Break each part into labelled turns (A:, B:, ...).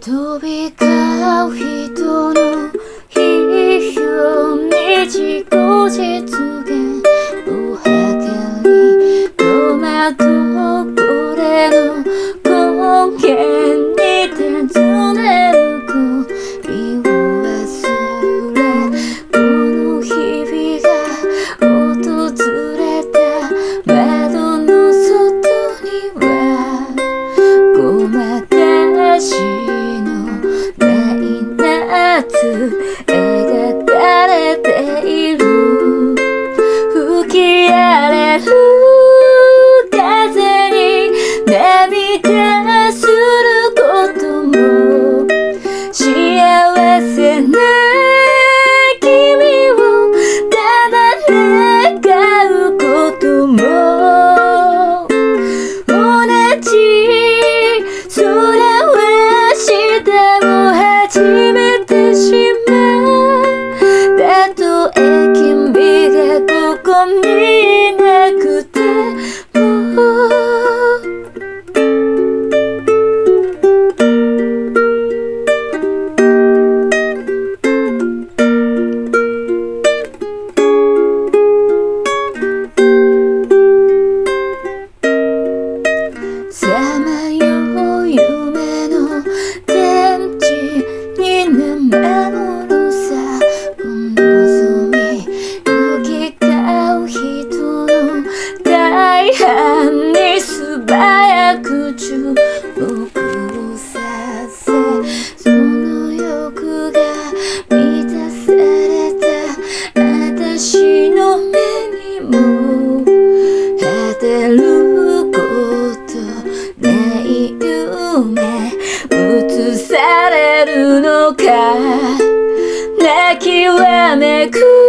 A: 飛び交つ描かれているがか。泣きわめく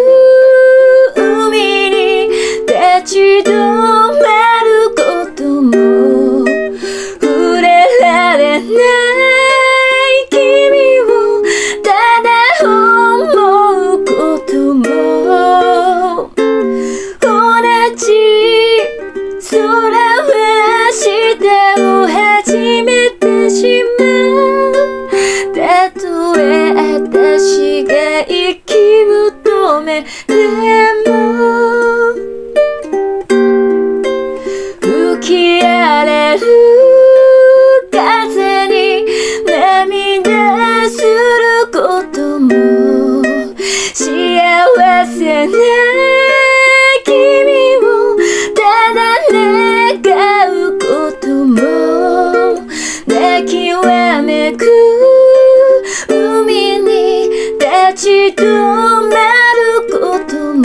A: ち止まることも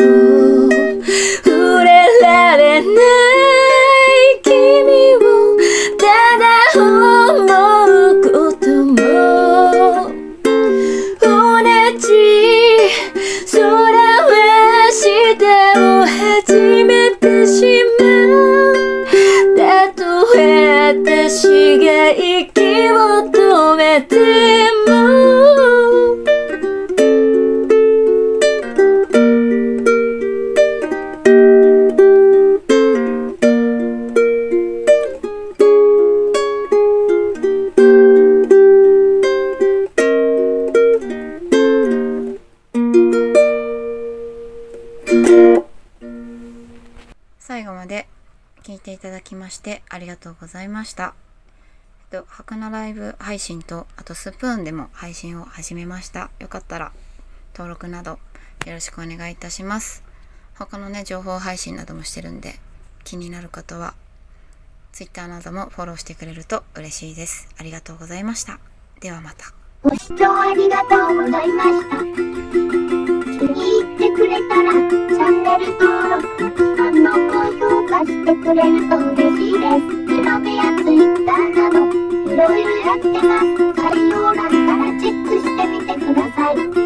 A: 触れられない君をただ思うことも同じ空は下を始めてしまうたとえ私が息を止めていて
B: いただきましてありがとうございました。えっと、ハクナライブ配信と、あとスプーンでも配信を始めました。よかったら登録などよろしくお願いいたします。他のね、情報配信などもしてるんで、気になる方は Twitter などもフォローしてくれると嬉しいです。ありがとうございました。ではまた。
C: ご視聴ありがとうございました。気に入ってくれたら、チャンネル登録、れると嬉しいです。ブログやツイッターなど、いろいろやってます。概要欄からチェックしてみてください。